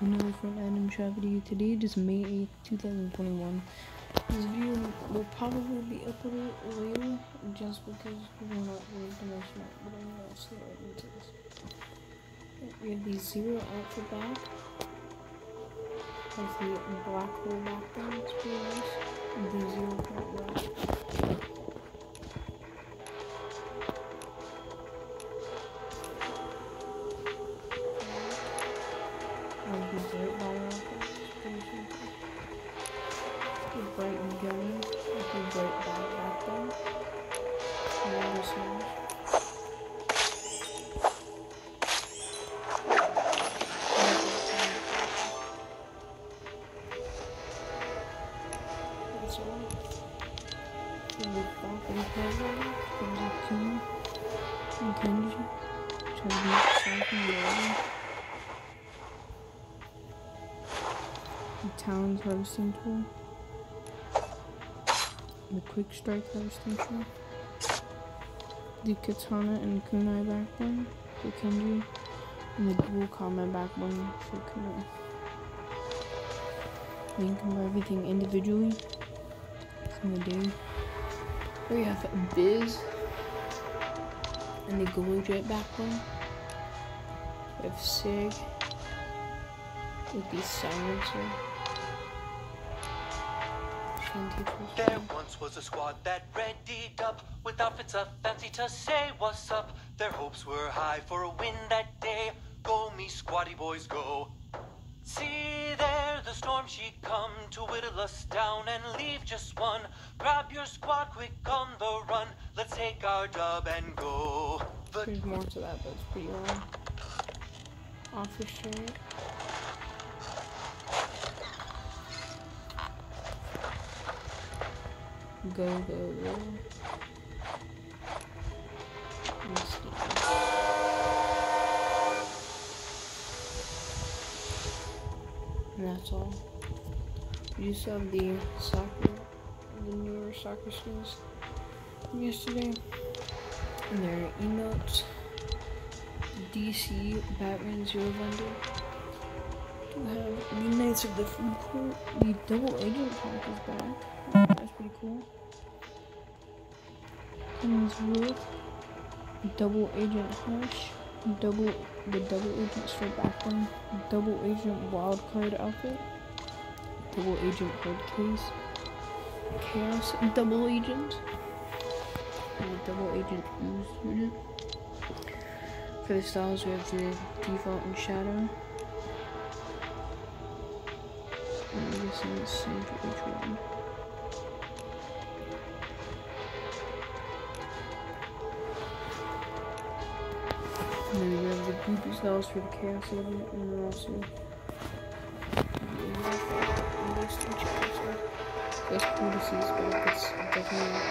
another Fortnite Item Shop video. Today is May 8th, 2021. This video will probably be uploaded later just because we're not really but right into this. We have the zero outfit back. Has the black hole background, it's pretty nice. The zero point black. Outfit, it's pretty simple. The bright and yellow with the bright black background. And this one. And the Falcon Puzzle comes the Talon's Harvesting Tool. The Quick Strike Harvesting Tool. The Katana and Kunai back bling for Kenji. And the Dual Combat back bling for Kuno. You can buy everything individually from the day. We have Biz and the Glow Jet back bling. We have Sig with the silencer. There once was a squad that readied up with outfits of fancy to say what's up. Their hopes were high for a win that day. Go me squatty boys go. See there, the storm she come to whittle us down and leave just one. Grab your squad quick on the run. Let's take our dub and go. The There's more to that, but it's pretty long. Office Go, go, go. And that's all. Just have the soccer, the newer soccer skins yesterday. And their emotes. DC Batman Zero Vendor. We have the Knights of the Food Court. The Double Agent pack is back. That's pretty cool. With Double Agent Hush, Double the Double Agent Straight Backbone, Double Agent Wild Card outfit, Double Agent Hard Case, Chaos. Double Agent, Double Agent Ooze. For the styles, we have the default and shadow. And this is the same for each one. And then we have the goopy styles for the chaos and then also. That's cool to see, but it's definitely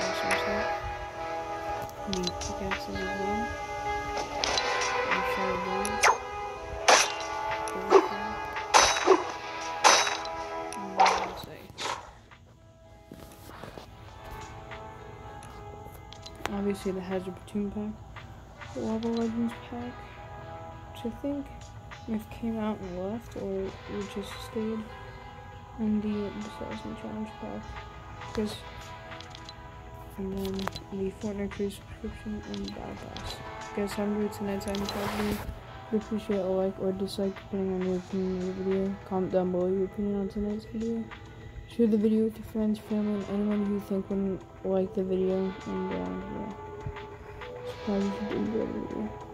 Obviously, the Hazard Platoon pack, Lava Legends pack, which I think if came out and left or it just stayed, and the the Seismic Challenge pack, because and then the Fortnite Crew subscription and Battle Pass. Guys, have a tonight time probably. Appreciate a like or dislike depending on your opinion on the video. Comment down below your opinion on tonight's video. Share the video with your friends, family, and anyone who you think would like the video. And uh, yeah, you did enjoy the video.